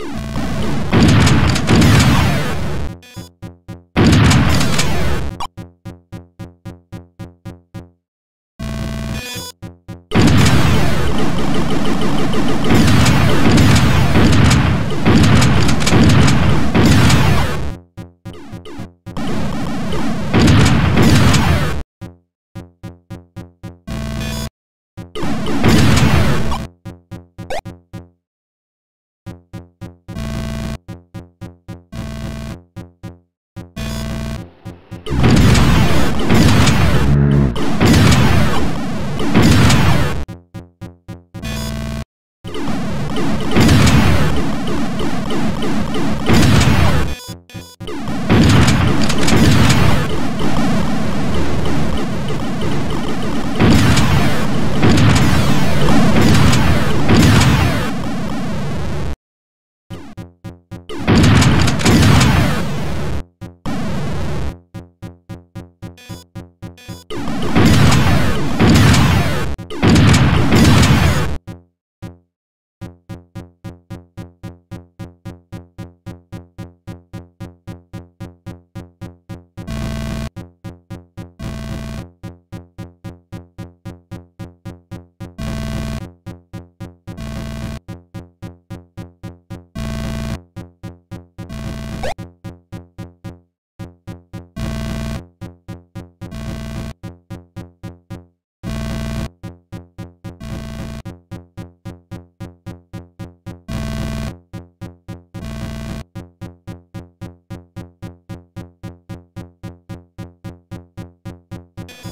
you